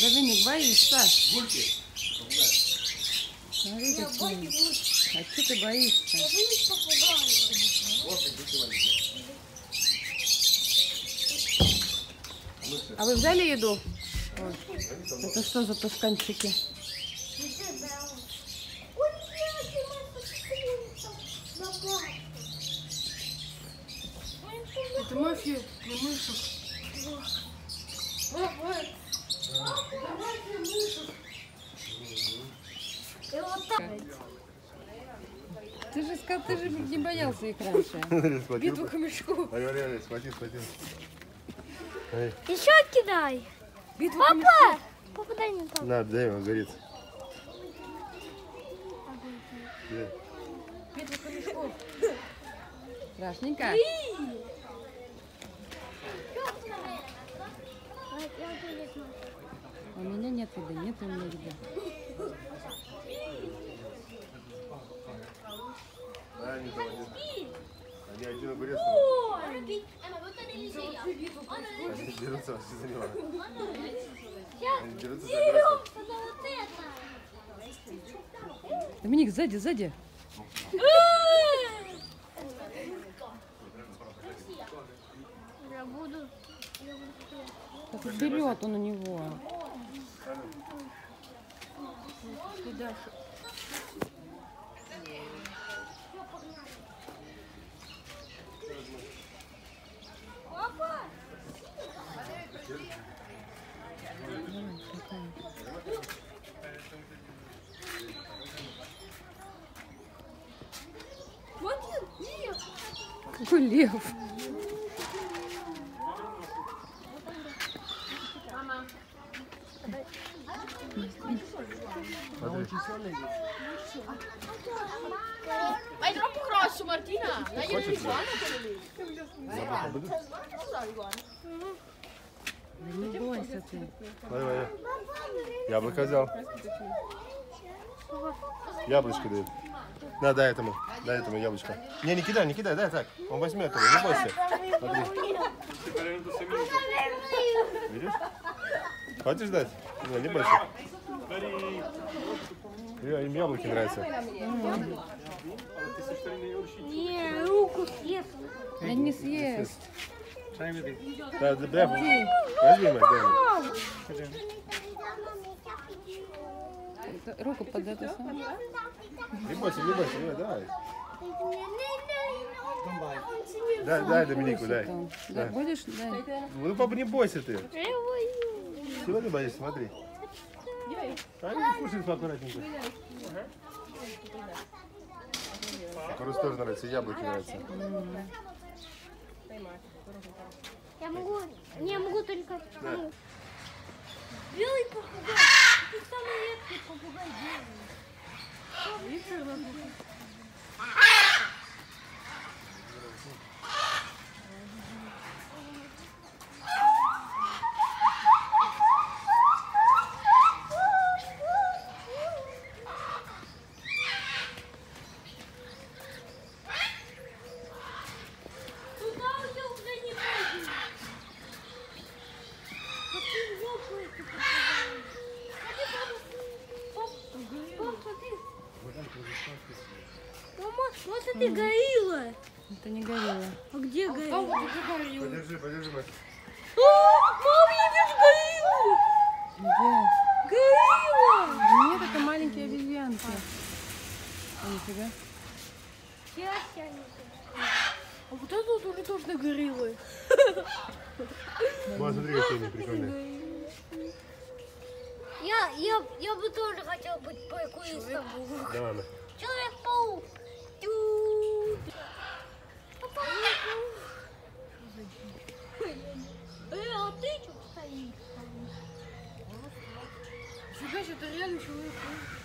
Доминик, боишься? Гульки. Смотри, Я какие. боги будут. А что ты боишься? Я боюсь попугая. Вот. А вы взяли еду? Ой, это что за тушканчики? Ой, блядь, ты моя собака. Это мафия мышах. И вот так. Ты же сказал, ты же не боялся их раньше. Битву хомячков. Ай, схвати, схвати. Еще кидай. Битву Папа! Папа, дай мне папа. на, дай ему, горит. Битву хомячков. Страшненько. У меня нет еды, нет у меня еды. Да, один. Они один огурец. Они дерутся вообще за него. Они дерутся за огурец. Доминик, сзади, сзади. Я буду... Так берет он у него. Какой лев. Ma è troppo grosso Martina, dai Хочешь il взять? quello lì. Не бойся ты. Давай, давай. Яблоко взял. Яблочко дает. На, дай этому. Дай этому яблочко. Не, не кидай, не кидай, дай так. Он возьмет его, не бойся. Смотри. Видишь? Хочешь дать? Не, не бойся. Я- Им яблоки нравятся. Не, руку съест. Да не съест. Да, да, дай, возьми. Это руку под это самое. Не бойся, не бойся, не, давай. Дай, дай Доминику, дай. Да, Да. будешь? Дай. Ну, папа, не бойся ты. Чего ты боишься? Смотри. Корус тоже нравится, яблоки нравятся. Я могу, не я могу только ну, белый попугай. Ты самый редкий попугай белый. Туда уже уже не ходим. Какие лопаются попугаи. Смотри, папа. Пап, смотри. Мама, вот это горилла. Это не горело. А где горилла? Подержи, подержи, мать. Мам, я вижу гориллу. Где? Горилла. Нет, это маленькие обезьянки. А нифига. Сейчас я не А вот это вот уже точно гориллы. Вот, смотри, какие они прикольные. Я, я, я бы тоже хотел быть. Давай, мать. Человек-паук. はい。